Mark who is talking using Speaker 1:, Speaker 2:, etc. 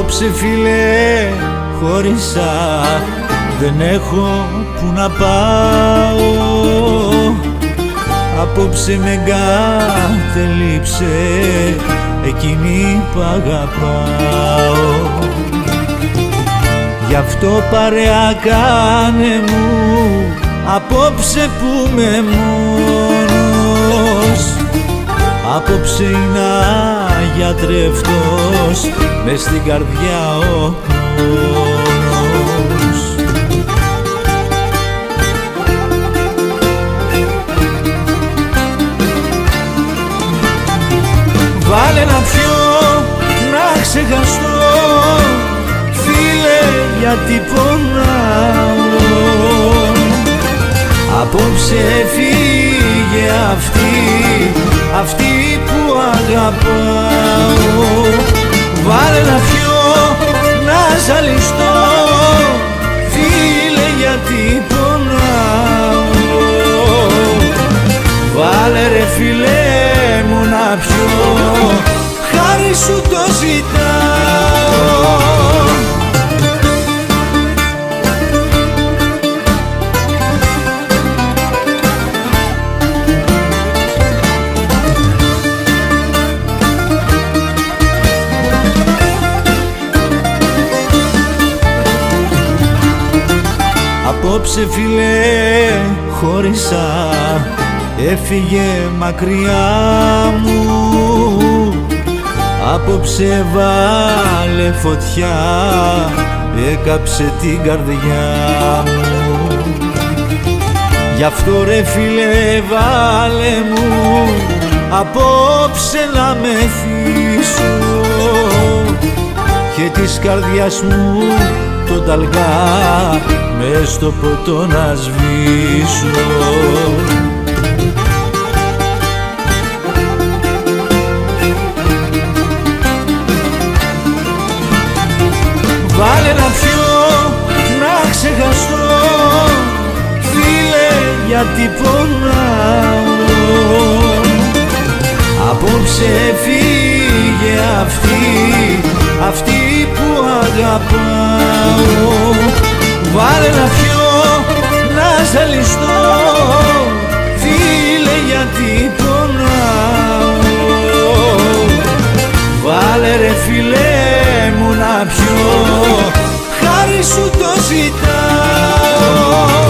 Speaker 1: Απόψε φίλε χώρισα Δεν έχω που να πάω. Απόψε με εγκατελείψε Εκείνη που αγαπάω. Γι' αυτό παρέα κάνε μου Απόψε που με μόνος. Απόψε είναι αγιατρευτός Μες στην καρδιά ο πόνος Βάλε να πιω, να ξεχαστώ Φίλε γιατί πονάω. Απόψε φύγε αυτή αυτή που αγαπάω Βάλε να πιω, να ζαλιστώ. Φίλε γιατί πονάω. Βάλε ρε φίλε Απόψε φίλε χώρισα Έφυγε μακριά μου. Απόψε βάλε φωτιά Έκαψε την καρδιά μου. Γι' αυτό ρε φίλε βάλε μου Απόψε να με θύσω. Και της καρδιάς μου το ταλγά με στο ποτό να σβήσω. Βάλε να πιω, να ξεχαστώ Φίλε γιατί πονάω. Απόψε φύγε αυτή, αυτή που αγαπάω Βάλε να πιω, να ζαλιστώ Φίλε γιατί πονάω. Βάλε ρε φίλε μου να πιω. Χάρη σου το ζητάω